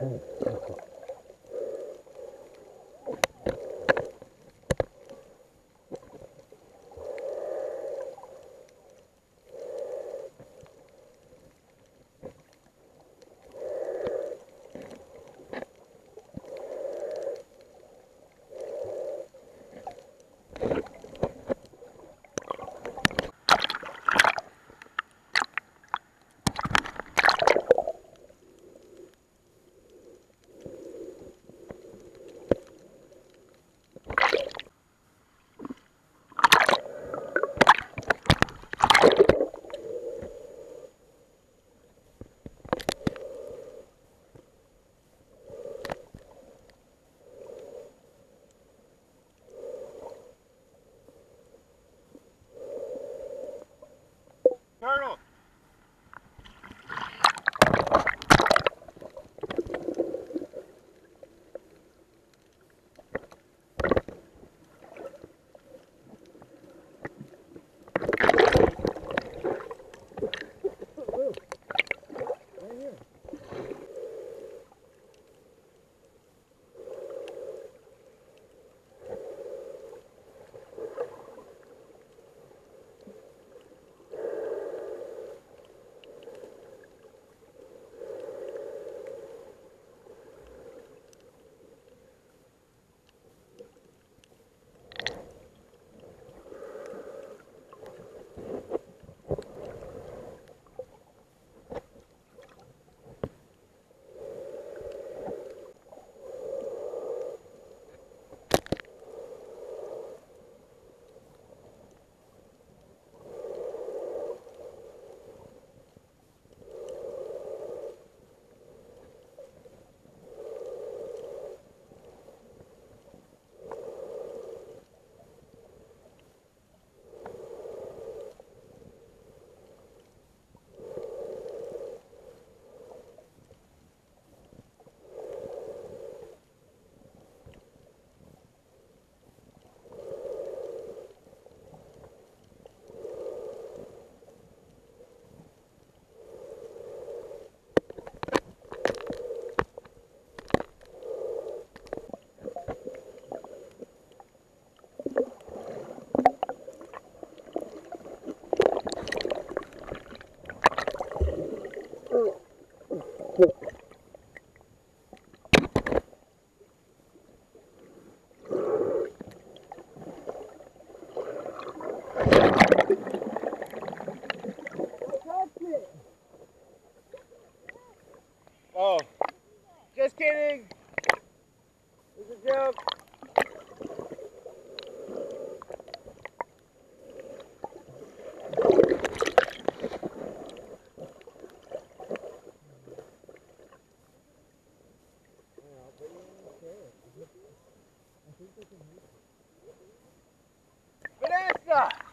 com o tempo Joke. Vanessa!